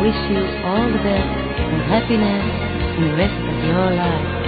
wish you all the best and happiness in the rest of your life.